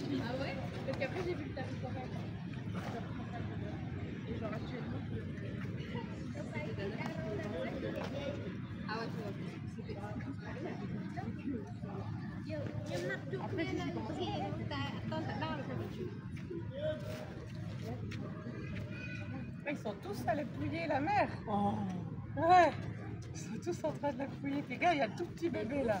Ah ouais Parce qu'après, j'ai vu le Et genre, Ah ouais, ah, Ils sont tous allés pouiller la mer. Oh. Ouais. Ils sont tous en train de la fouiller. Les gars, il y a tout petit bébé là.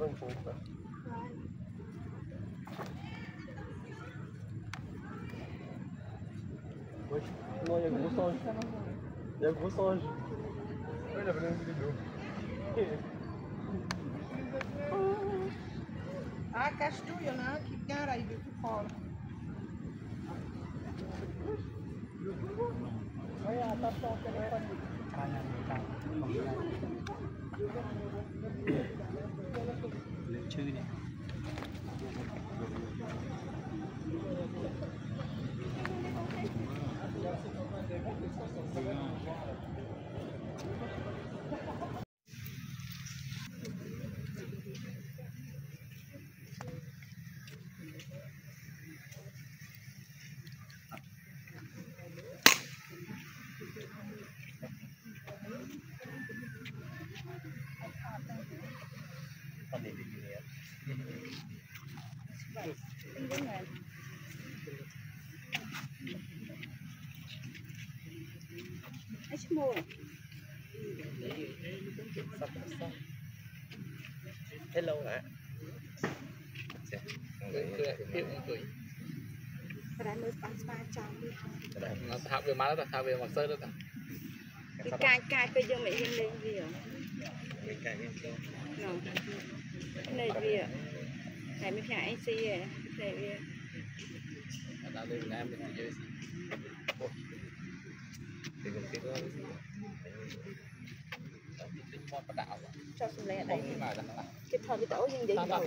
dois juntos, né? Hoje, não, eu vou só hoje. Eu vou só hoje. Olha, Bruno, me ligou. Ah, castuia, né? Que cara aí, viu? Que cola. Olha, ah, tá só o telefone. Olha, tá. Chhavi ايش مو hello hả Hãy subscribe cho kênh Ghiền Mì Gõ Để không bỏ lỡ những lên hấp dẫn này bia ờ, này mới phải xi này bia tao đi Việt Nam mình chơi xi thì mình biết thôi cho xuống lấy ở đây cái thờ cái tổ nhưng vậy rồi